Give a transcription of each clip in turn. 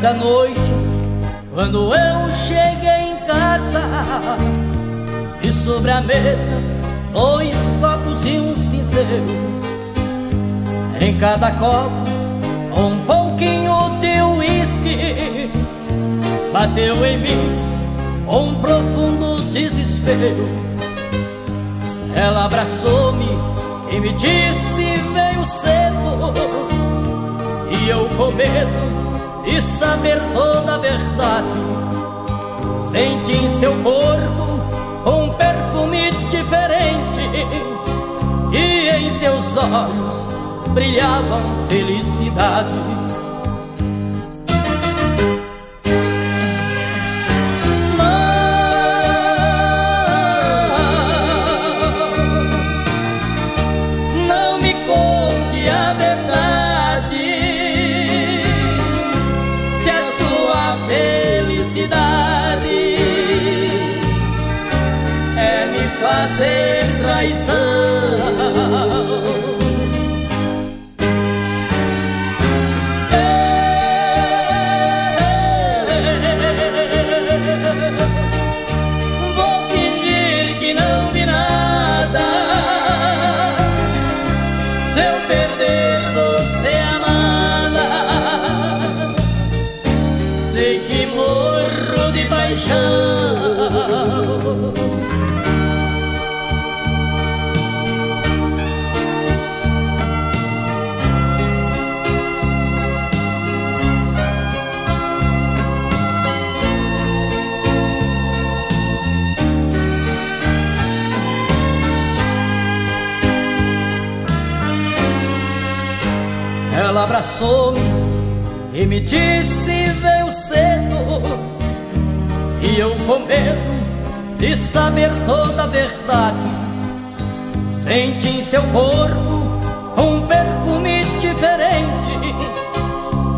Certa noite, quando eu cheguei em casa, e sobre a mesa dois copos e um cinzeiro. Em cada copo, um pouquinho de uísque. Bateu em mim um profundo desespero. Ela abraçou-me e me disse: Veio cedo. E eu com medo e saber toda a verdade. Senti em seu corpo um perfume diferente e em seus olhos brilhava felicidade. Abraçou-me e me disse: Veio cedo. E eu com medo de saber toda a verdade, senti em seu corpo um perfume diferente.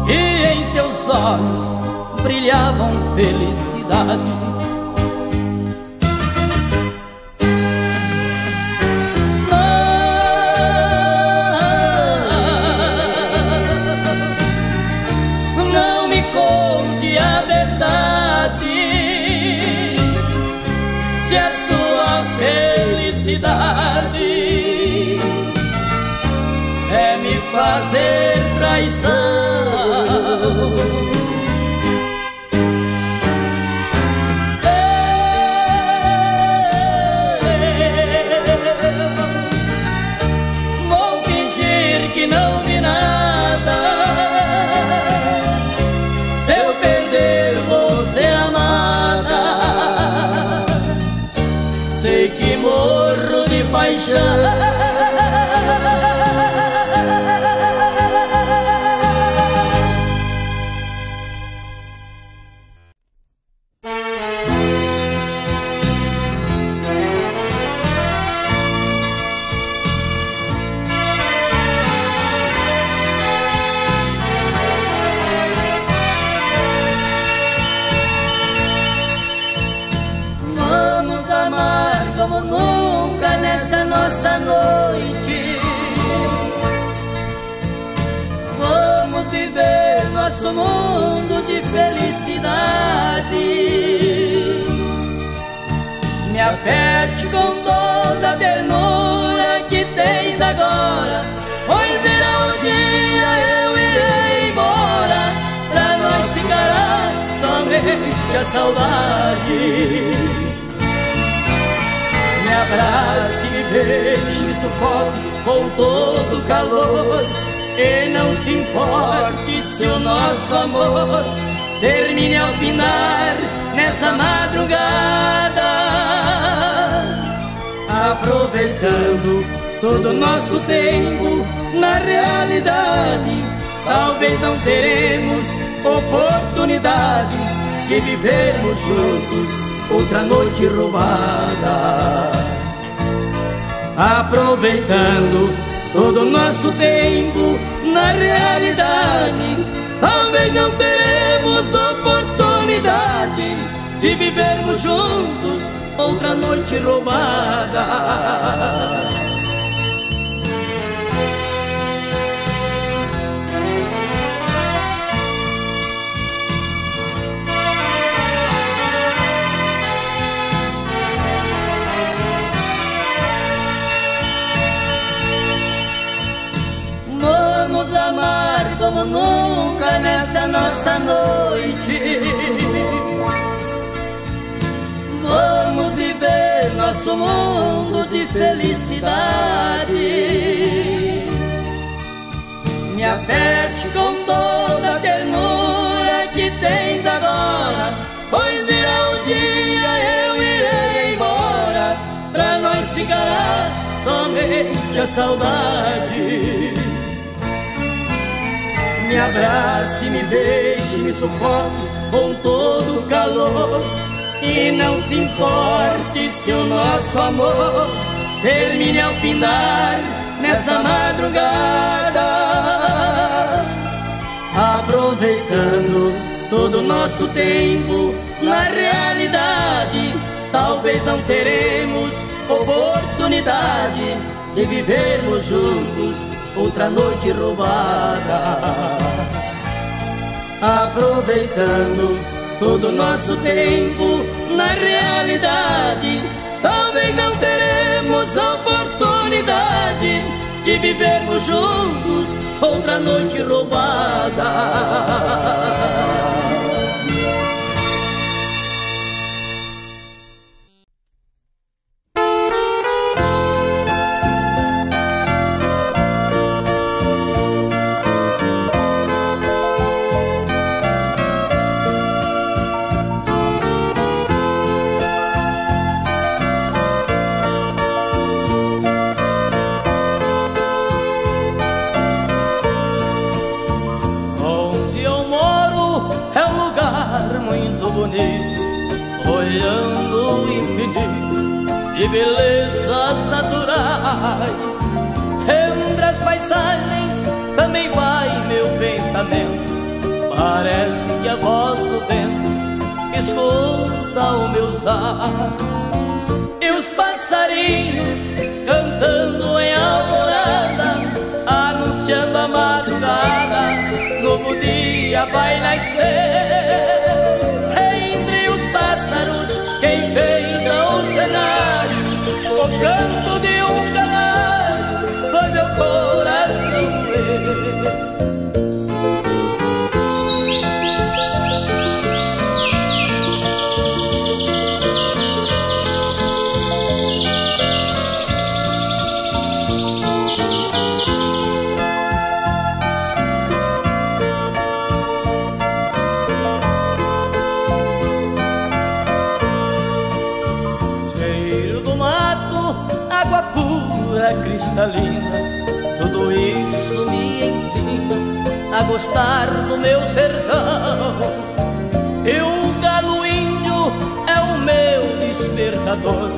E em seus olhos brilhavam felicidade. Saudade. Me abrace, me beije, me sufoque com todo calor e não se importe se o nosso amor termine ao finar nessa madrugada. Aproveitando todo o nosso tempo, na realidade, talvez não teremos oportunidade de vivermos juntos outra noite roubada. Aproveitando todo o nosso tempo na realidade. Talvez não teremos oportunidade de vivermos juntos outra noite roubada. Nosso mundo de felicidade. Me aperte com toda a ternura que tens agora, pois irá o dia eu irei embora, pra nós ficará somente a saudade. Me abrace, me beije, me sufoque com todo o calor. E não se importe se o nosso amor termine ao findar nessa madrugada. Aproveitando todo o nosso tempo, na realidade, talvez não teremos oportunidade de vivermos juntos outra noite roubada. Aproveitando todo o nosso tempo, na realidade, talvez não teremos oportunidade de vivermos juntos outra noite roubada. De belezas naturais. Entre as paisagens também vai meu pensamento. Parece que a voz do vento escuta o meu ar. E os passarinhos cantando em alvorada, anunciando a madrugada, novo dia vai nascer. Cristalina, tudo isso me ensina a gostar do meu sertão. E o galo índio é o meu despertador,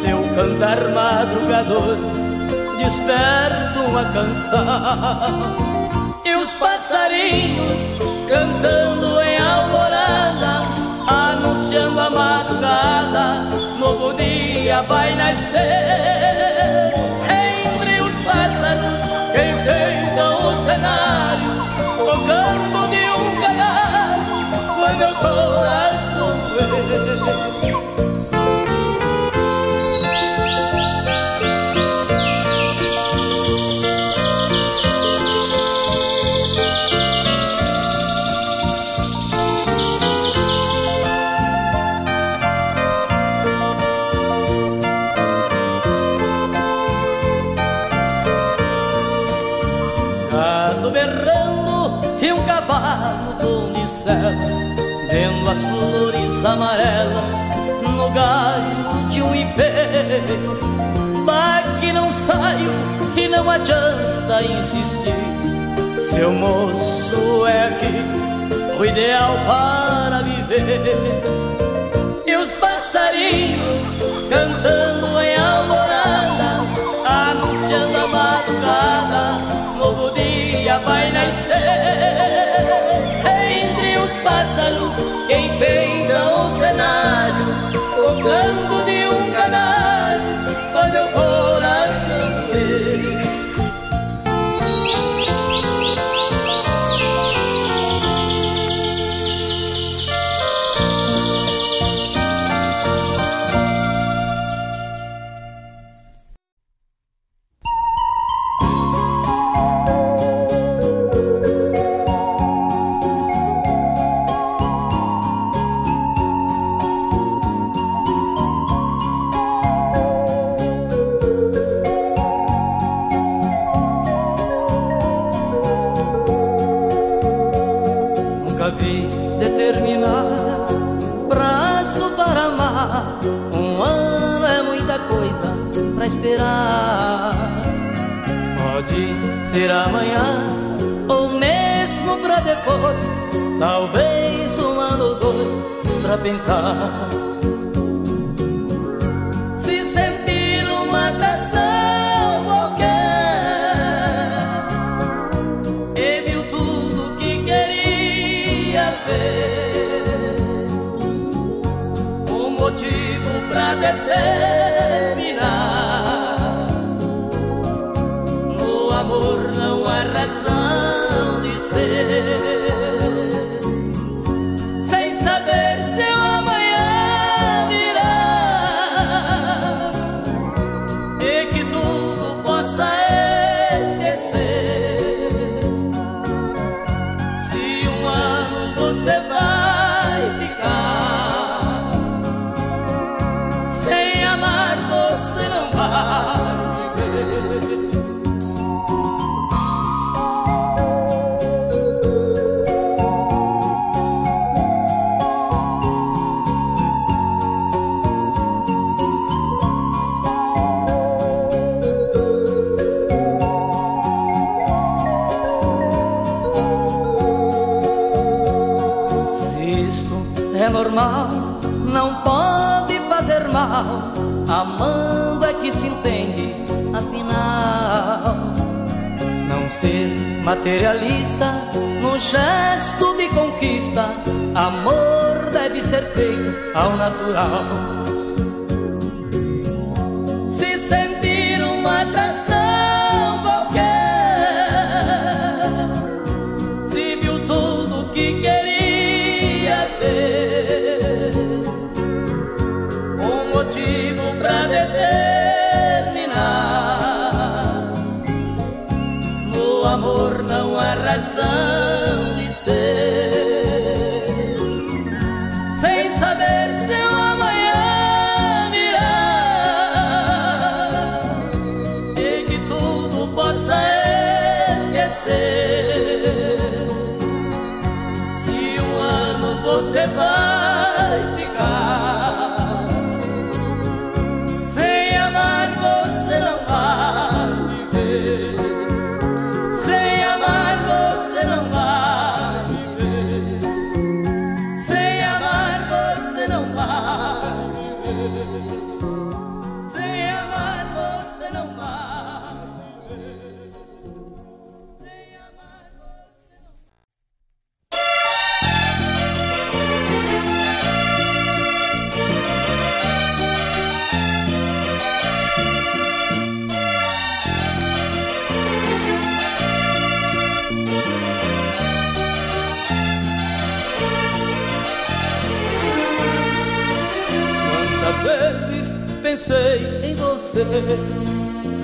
seu cantar madrugador desperta uma canção. E os passarinhos cantando em alvorada, anunciando a madrugada, novo dia vai vendo as flores amarelas no galho de um ipê. Daqui não saio e não adianta insistir. Seu moço é aqui o ideal para viver. Dois materialista num gesto de conquista. Amor deve ser feito ao natural.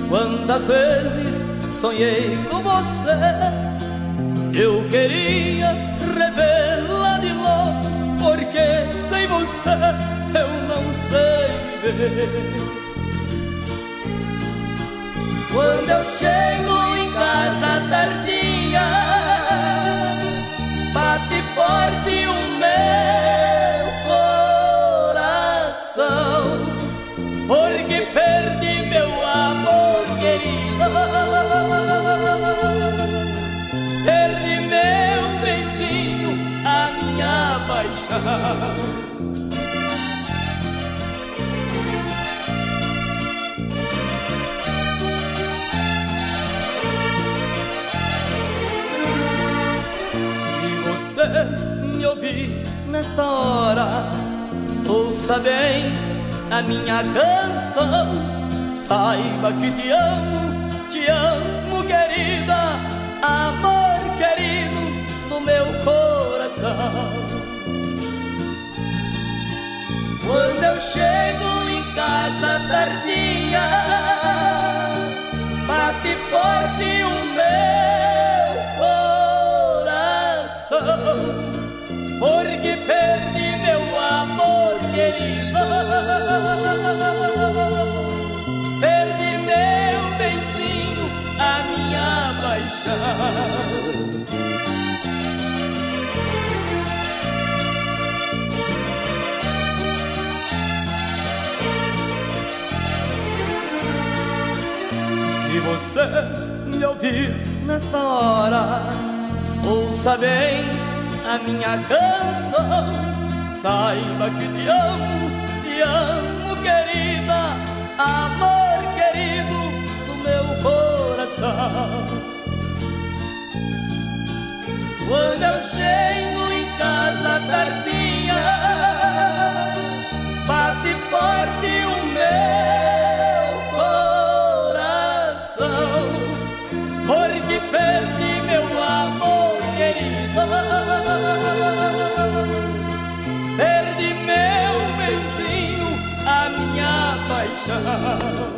Quantas vezes sonhei com você Eu queria revê-la de novo Porque sem você eu não sei viver me ouvir nesta hora. Ouça bem a minha canção Saiba que te amo, te amo, querida, amor querido do meu coração. Quando eu chego em casa tardinha, bate forte o meu coração, porque perdi meu amor querido. Se você me ouvir nesta hora, ouça bem a minha canção. Saiba que te amo, te amo, querida, amor querido do meu coração. Quando eu chego em casa tardinha, 啊，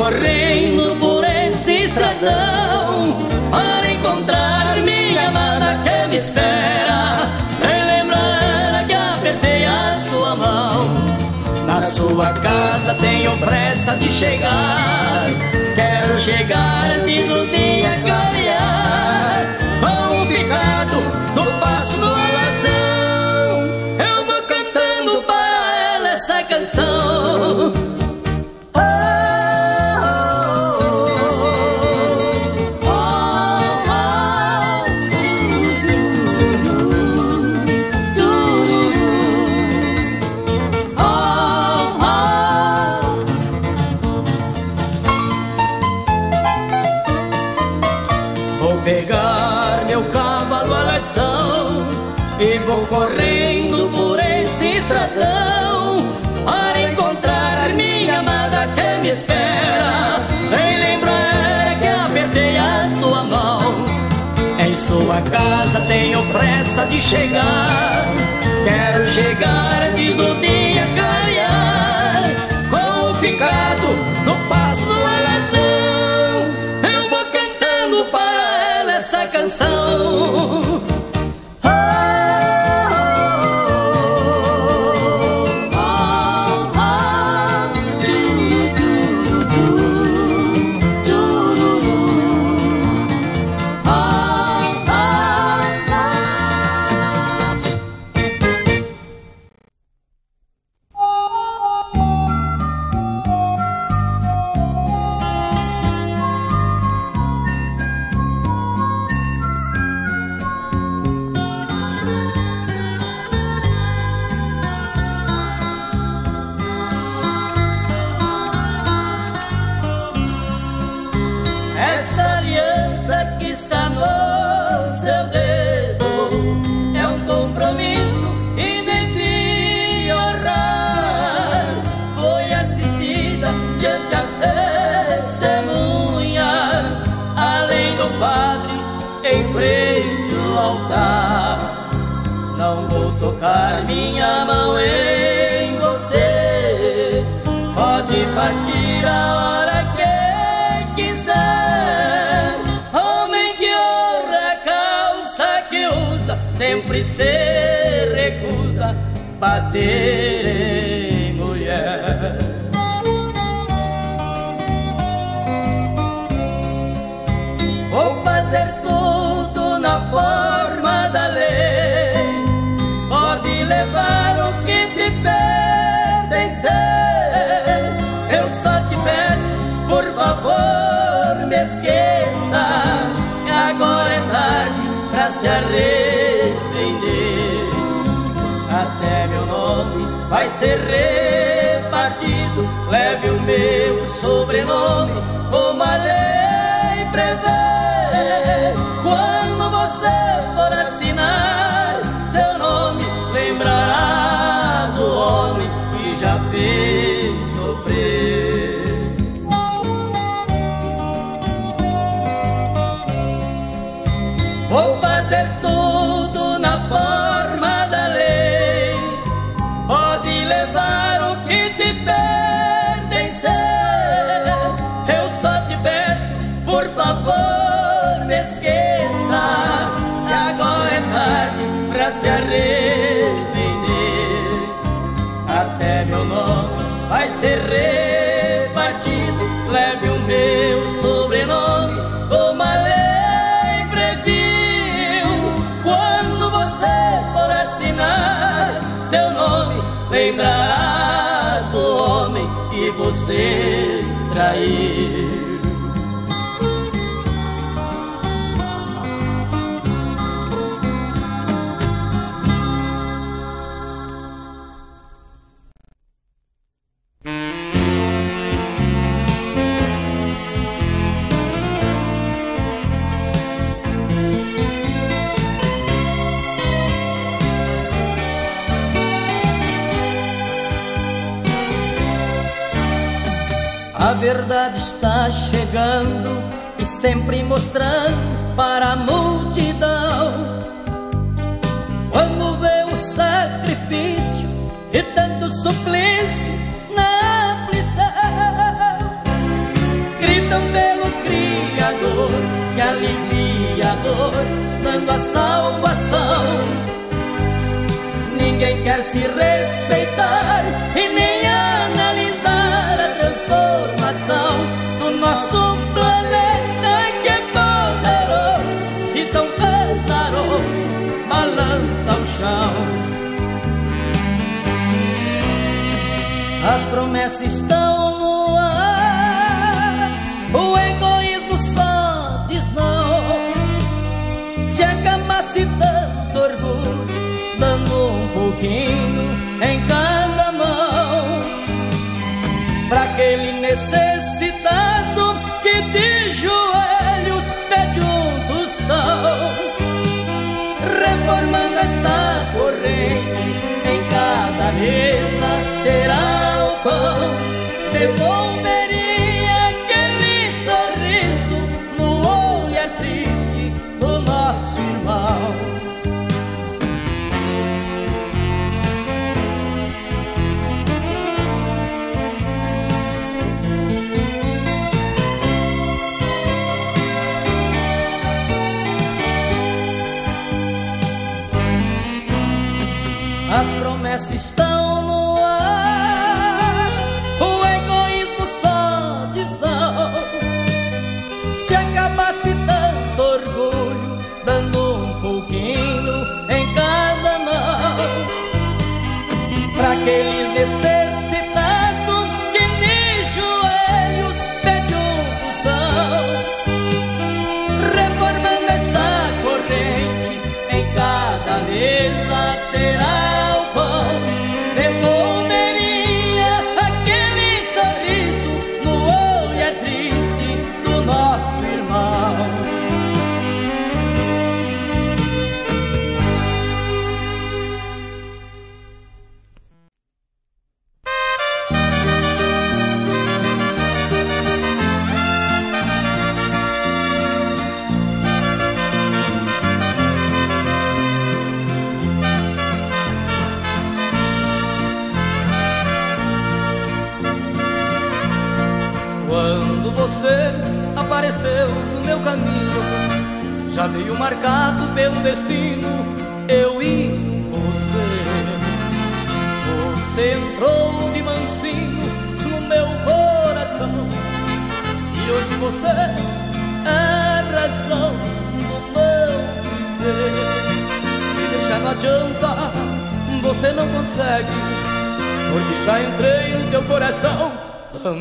correndo por esse estradão para encontrar minha amada que me espera. Relembrar que apertei a sua mão. Na sua casa tenho pressa de chegar. Quero chegar antes do dia clarear. Com o picado no passo do alazão. Eu vou cantando para ela essa canção. Casa tenho pressa de chegar. Quero chegar antes do dia mulher. Vou fazer tudo na forma da lei, pode levar. ser repartido, leve o meu sobrenome, como a lei previu. Quando você for assinar seu nome, lembrará do homem que você traiu. sempre mostrando para a multidão. Quando vê o sacrifício e tanto suplício na aflição, gritam pelo Criador que alivia a dor, dando a salvação. Ninguém quer se respeitar e nem promessas estão no ar. O egoísmo só diz não. Se acabasse tanto orgulho, dando um pouquinho.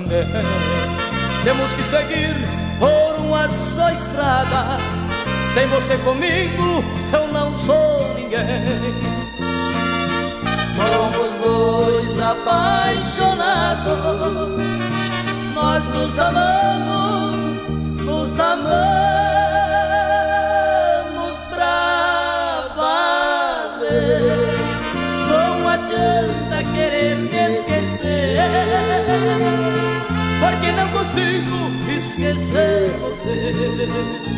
Né? Temos que seguir por uma só estrada. Sem você comigo, eu não sou ninguém. Somos dois apaixonados, nós nos amamos esquecer você.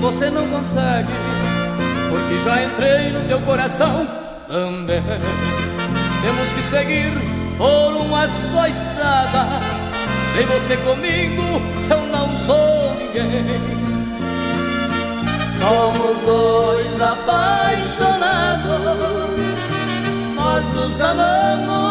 você não consegue, porque já entrei no teu coração também. Temos que seguir por uma só estrada, vem você comigo, eu não sou ninguém. Somos dois apaixonados, nós nos amamos,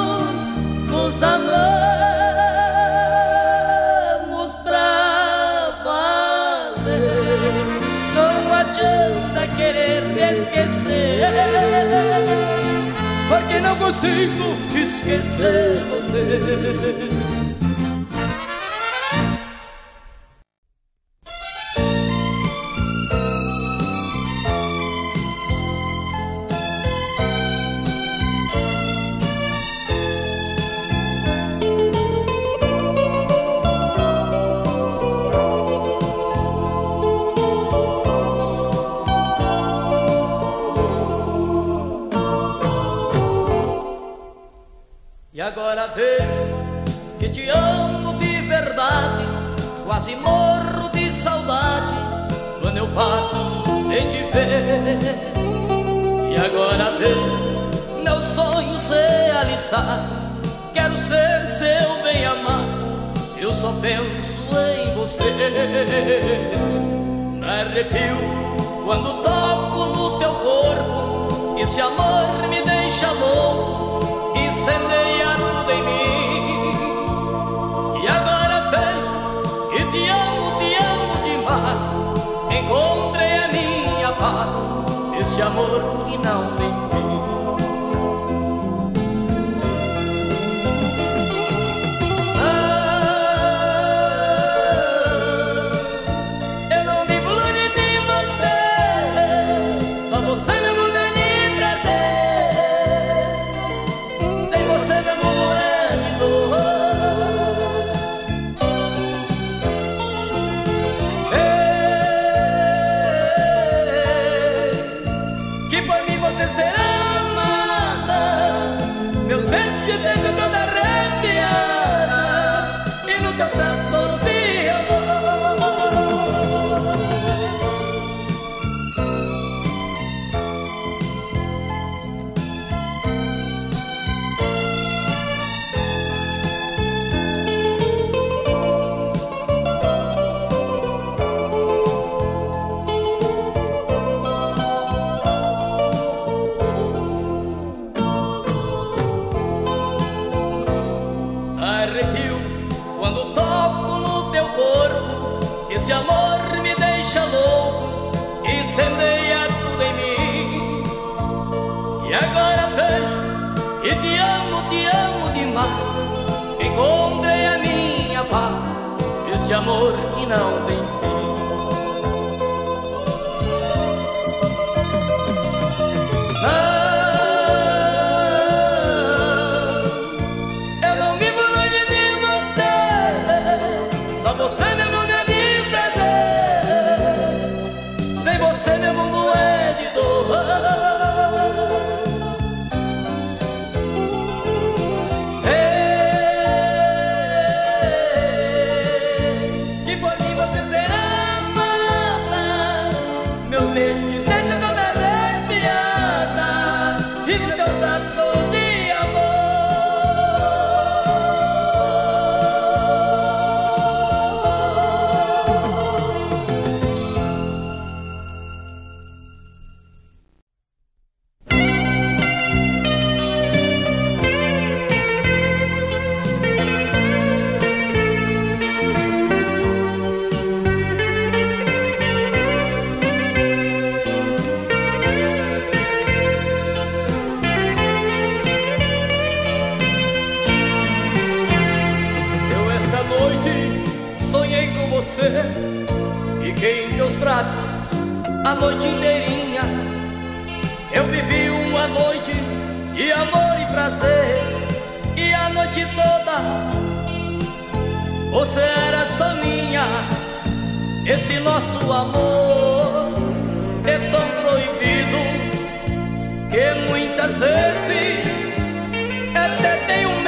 consigo esquecer você Quero ser seu bem amado, eu só penso em você. Me arrepio quando toco no teu corpo, esse amor me deixa louco, incendeia amor que não tem Você era só minha, esse nosso amor é tão proibido que muitas vezes até tenho